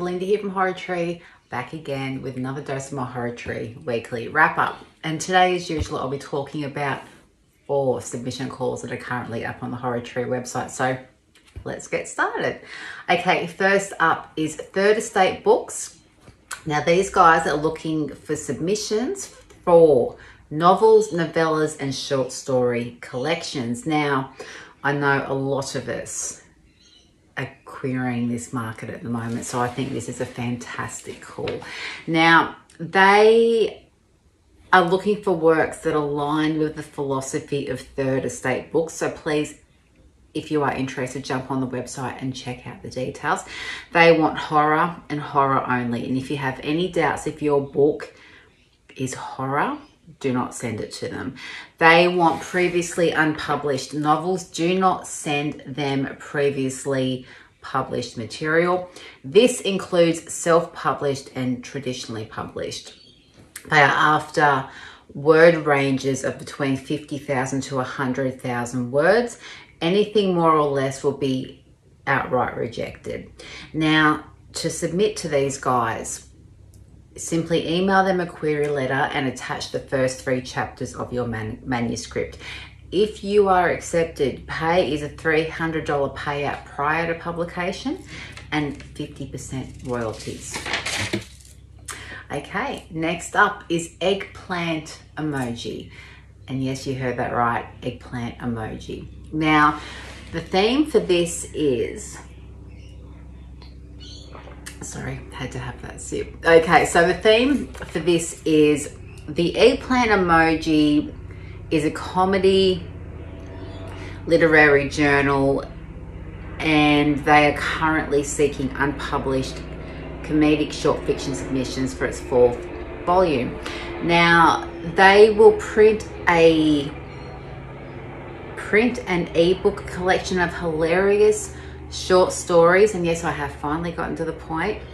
Linda here from Horror Tree, back again with another dose of my Horror Tree weekly wrap up. And today, as usual, I'll be talking about four submission calls that are currently up on the Horror Tree website. So let's get started. Okay, first up is Third Estate Books. Now, these guys are looking for submissions for novels, novellas, and short story collections. Now, I know a lot of us querying this market at the moment. So I think this is a fantastic call. Now, they are looking for works that align with the philosophy of Third Estate books. So please, if you are interested, jump on the website and check out the details. They want horror and horror only. And if you have any doubts if your book is horror, do not send it to them. They want previously unpublished novels. Do not send them previously published material. This includes self-published and traditionally published. They are after word ranges of between 50,000 to 100,000 words. Anything more or less will be outright rejected. Now, to submit to these guys, simply email them a query letter and attach the first three chapters of your man manuscript. If you are accepted, pay is a $300 payout prior to publication and 50% royalties. Okay, next up is eggplant emoji. And yes, you heard that right, eggplant emoji. Now, the theme for this is sorry, had to have that sip. Okay, so the theme for this is the eggplant emoji is a comedy literary journal and they are currently seeking unpublished comedic short fiction submissions for its fourth volume. Now, they will print a print an ebook collection of hilarious short stories, and yes, I have finally gotten to the point.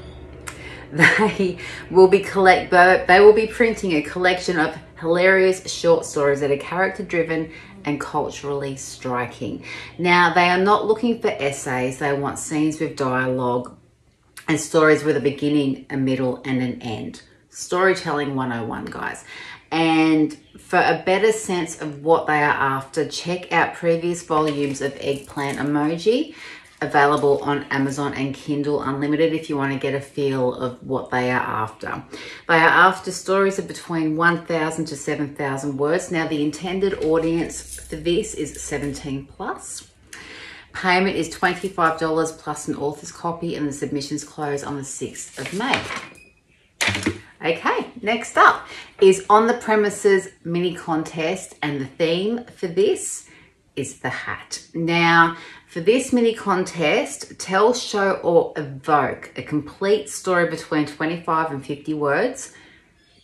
They will be collect, they will be printing a collection of hilarious short stories that are character driven and culturally striking. Now, they are not looking for essays, they want scenes with dialogue and stories with a beginning, a middle, and an end. Storytelling 101, guys. And for a better sense of what they are after, check out previous volumes of Eggplant Emoji available on Amazon and Kindle Unlimited if you want to get a feel of what they are after. They are after stories of between 1,000 to 7,000 words. Now, the intended audience for this is 17 plus. Payment is $25 plus an author's copy and the submissions close on the 6th of May. Okay, next up is On the Premises mini contest and the theme for this is the hat. Now, for this mini contest, tell, show, or evoke a complete story between 25 and 50 words.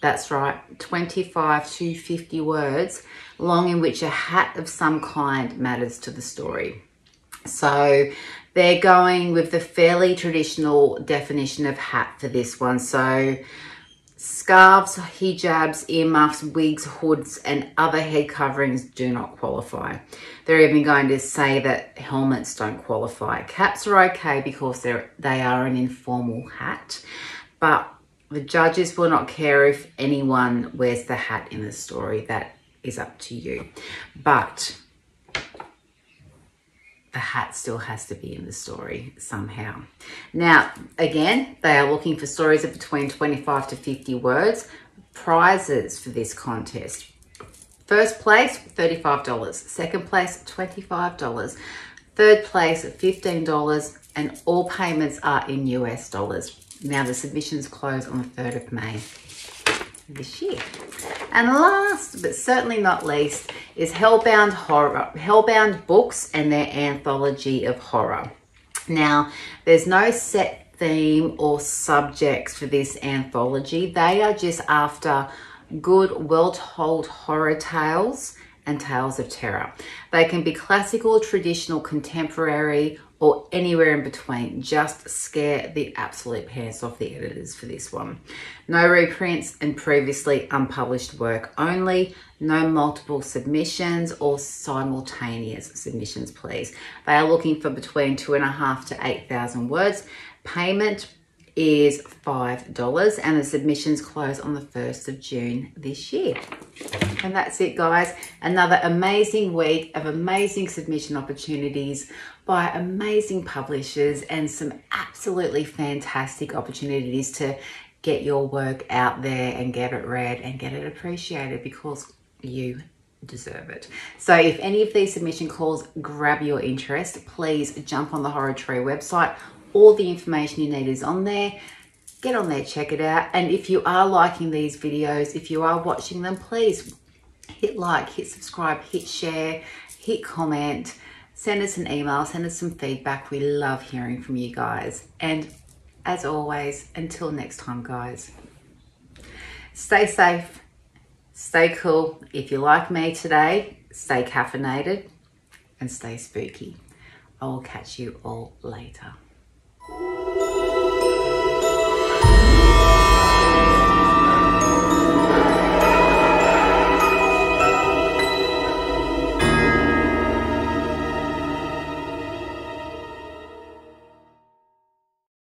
That's right, 25 to 50 words, long in which a hat of some kind matters to the story. So they're going with the fairly traditional definition of hat for this one. So Scarves, hijabs, earmuffs, wigs, hoods, and other head coverings do not qualify. They're even going to say that helmets don't qualify. Caps are okay because they're, they are an informal hat, but the judges will not care if anyone wears the hat in the story. That is up to you. But the hat still has to be in the story somehow. Now, again, they are looking for stories of between 25 to 50 words. Prizes for this contest. First place, $35. Second place, $25. Third place, $15. And all payments are in US dollars. Now, the submissions close on the 3rd of May this year. And last but certainly not least is Hellbound Horror, Hellbound Books and their anthology of horror. Now, there's no set theme or subjects for this anthology. They are just after good, well-told horror tales and tales of terror. They can be classical, traditional, contemporary, or anywhere in between. Just scare the absolute pants off the editors for this one. No reprints and previously unpublished work only. No multiple submissions or simultaneous submissions, please. They are looking for between two and a half to 8,000 words. Payment is $5 and the submissions close on the 1st of June this year. And that's it, guys. Another amazing week of amazing submission opportunities by amazing publishers and some absolutely fantastic opportunities to get your work out there and get it read and get it appreciated because you deserve it. So if any of these submission calls grab your interest, please jump on the Horror Tree website. All the information you need is on there. Get on there, check it out. And if you are liking these videos, if you are watching them, please hit like, hit subscribe, hit share, hit comment, send us an email, send us some feedback. We love hearing from you guys. And as always, until next time, guys, stay safe, stay cool. If you like me today, stay caffeinated and stay spooky. I will catch you all later.